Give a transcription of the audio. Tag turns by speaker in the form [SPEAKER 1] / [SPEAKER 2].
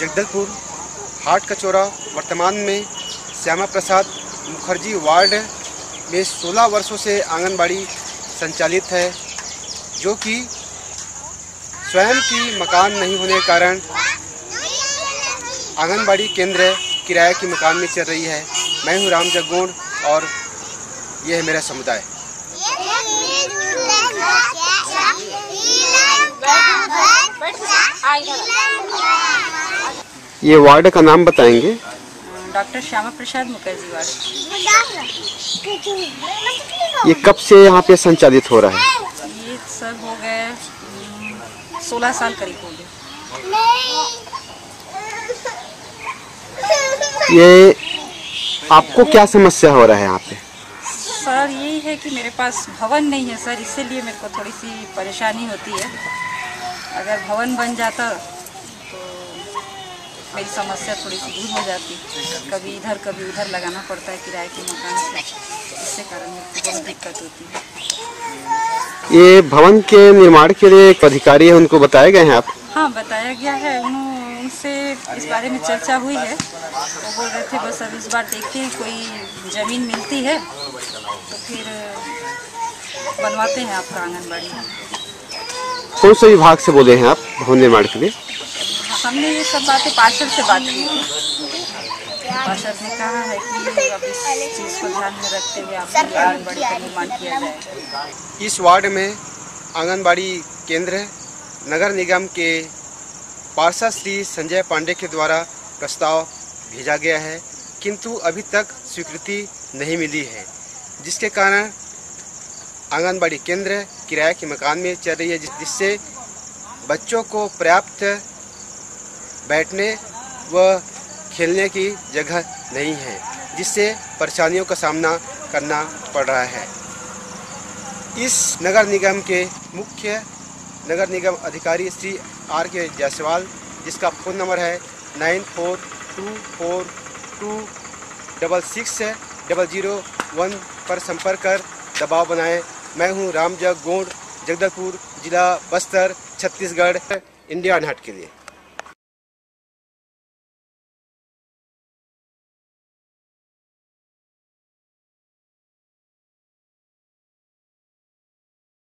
[SPEAKER 1] जगदलपुर, हाट कचोरा, वर्तमान में श्यामा प्रसाद मुखर्जी वार्ड में 16 वर्षों से आंगनबाड़ी संचालित है, जो कि स्वयं की मकान नहीं होने के कारण आंगनबाड़ी केंद्र किराए की मकान में चल रही है। मैं हूँ राम जगोड़ और यह है मेरा समुदाय। ये वार्ड का नाम बताएँगे?
[SPEAKER 2] Doctor Shyama Prasad Mukherjee ward.
[SPEAKER 1] ये कब से यहाँ पे संचालित हो रहा है?
[SPEAKER 2] ये सर हो गए सोलह साल करीब हो गए।
[SPEAKER 1] ये आपको क्या समस्या हो रहा है यहाँ पे?
[SPEAKER 2] सर यही है कि मेरे पास भवन नहीं है सर इसीलिए मेरे को थोड़ी सी परेशानी होती है। अगर भवन बन जाता मेरी समस्या थोड़ी सी दूर हो जाती। कभी इधर कभी उधर लगाना पड़ता है किराए के मकान से। इससे कारण बहुत दिक्कत होती है।
[SPEAKER 1] ये भवन के निर्माण के लिए एक अधिकारी है उनको बताए गए हैं आप?
[SPEAKER 2] हाँ बताया गया है। उनसे इस बारे में चर्चा हुई है। वो बोल रहे थे बस अब इस बार देखते हैं कोई ज़मीन मिलती है तो फिर बनवाते हैं आपका आंगनबाड़ी।
[SPEAKER 1] कौन से विभाग से बोले हैं आप भवन निर्माण के लिए?
[SPEAKER 2] हमने ये सब बातें पार्षद से बात की पार्षद ने कहा है कि अब इस चीज़ को ध्यान में रखते हुए आपके आंगनबाड़ी का निर्माण किया जाए।
[SPEAKER 1] इस वार्ड में आंगनबाड़ी केंद्र नगर निगम के पार्षद श्री संजय पांडे के द्वारा प्रस्ताव भेजा गया है किंतु अभी तक स्वीकृति नहीं मिली है जिसके कारण आंगनबाड़ी केंद्र किराए के मकान में चल रही है जिससे बच्चों को पर्याप्त बैठने व खेलने की जगह नहीं है, जिससे परेशानियों का सामना करना पड़ रहा है। इस नगर निगम के मुख्य नगर निगम अधिकारी श्री आर के जायसवाल, जिसका फ़ोन नंबर है nine four two four two double six double zero one पर संपर्क कर दबाव बनाएँ। मैं हूँ रामजग गोंड, जगदलपुर जिला बस्तर, छत्तीसगढ़, इंडिया हट के लिए।